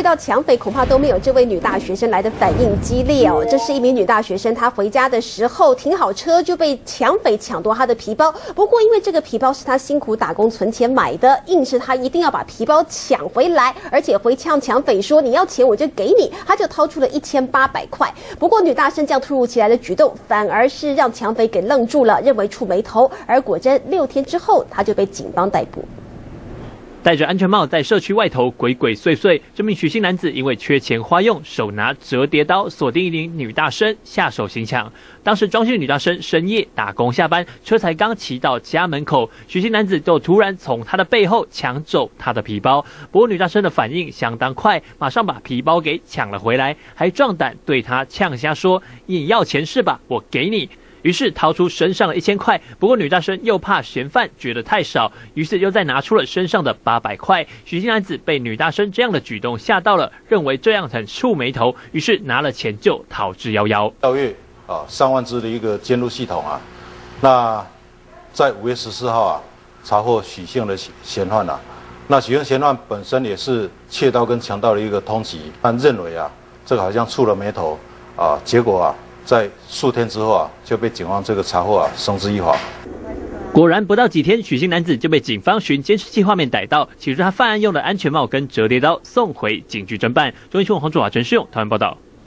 遇到抢匪，恐怕都没有这位女大学生来的反应激烈哦。这是一名女大学生，她回家的时候停好车就被抢匪抢夺她的皮包。不过因为这个皮包是她辛苦打工存钱买的，硬是她一定要把皮包抢回来，而且回呛抢匪说：“你要钱我就给你。”她就掏出了一千八百块。不过女大生这样突如其来的举动，反而是让抢匪给愣住了，认为触眉头。而果真六天之后，她就被警方逮捕。戴着安全帽在社区外头鬼鬼祟祟，这名许姓男子因为缺钱花用，手拿折叠刀锁定一名女大生下手行抢。当时装修女大生深夜打工下班，车才刚骑到家门口，许姓男子就突然从她的背后抢走她的皮包。不过女大生的反应相当快，马上把皮包给抢了回来，还壮胆对她呛瞎说：“你要钱是吧？我给你。”于是掏出身上的一千块，不过女大生又怕嫌犯觉得太少，于是又再拿出了身上的八百块。许姓男子被女大生这样的举动吓到了，认为这样很触眉头，于是拿了钱就逃之夭夭。调阅啊，上万支的一个监录系统啊，那在五月十四号啊，查获许姓的嫌犯啊，那许姓嫌犯本身也是窃盗跟强盗的一个通缉，但认为啊，这个好像触了眉头啊，结果啊。在数天之后啊，就被警方这个查获啊，绳之以法。果然不到几天，许姓男子就被警方寻监视器画面逮到，取出他犯案用的安全帽跟折叠刀，送回警局侦办。中央新闻黄卓华、陈世勇台湾报道。